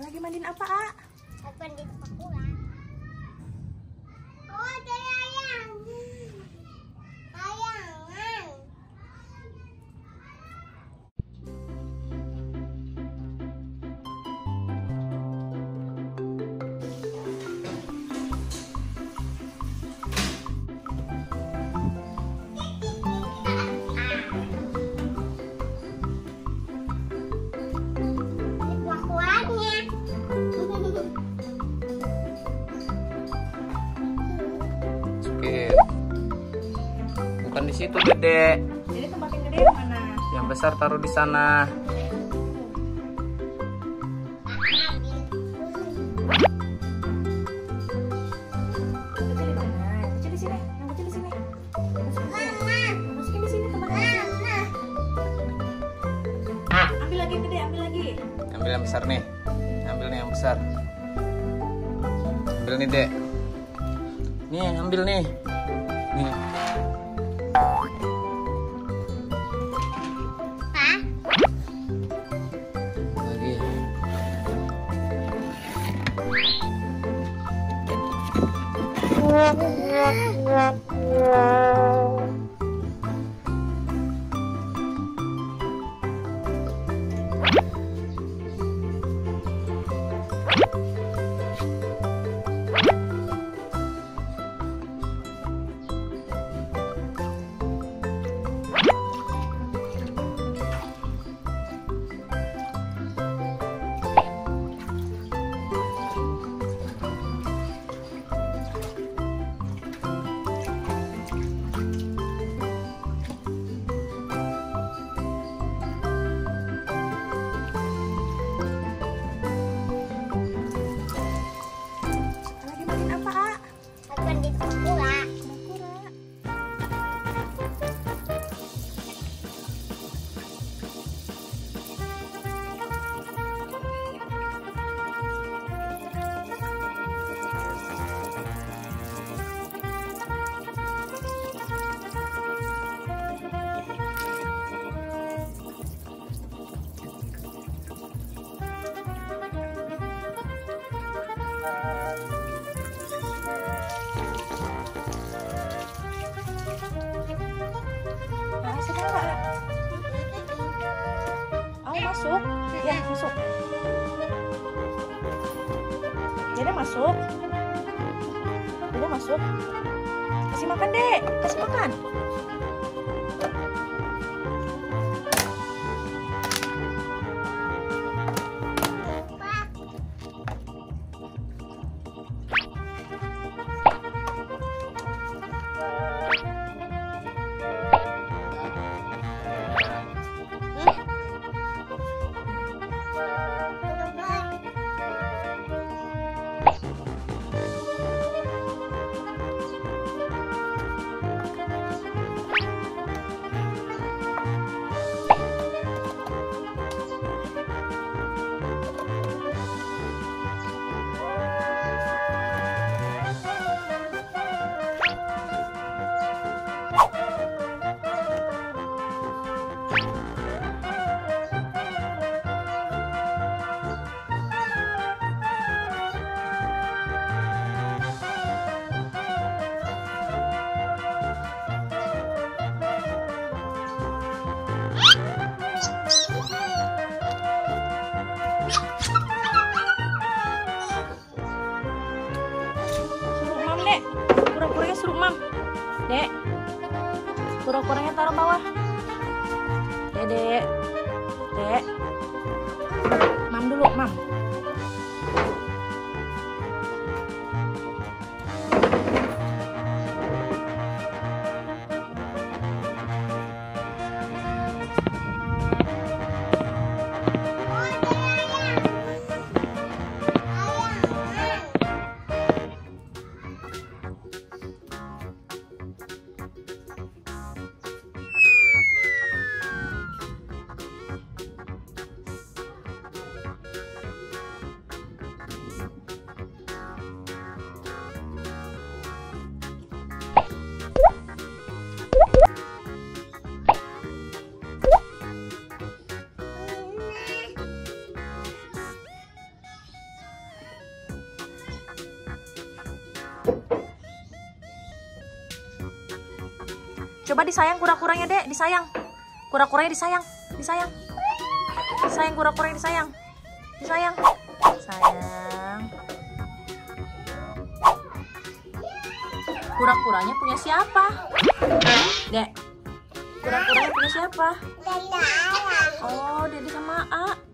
Lagi mandiin apa, A? Aku di sekolah. Situ, Dedek. Jadi tempat yang gede yang mana? Yang besar taruh di sana. Gede. Ambil yang besar nih. Ambil nih yang besar. Ambil nih, Dek. Nih, ambil nih. Nih. Yeah, yeah. Masuk. Ya, masuk. Dede masuk. Dede masuk. Kasih makan, Dek. Kasih makan. mắm đu luộc mỏng Coba disayang kura-kuranya, Dek. Disayang. Kura-kuranya disayang. Disayang. Disayang kura-kuranya disayang. Disayang. Sayang. Kura-kuranya punya siapa? Dek. Kura-kuranya punya siapa? Ayam. Oh, Dede sama A.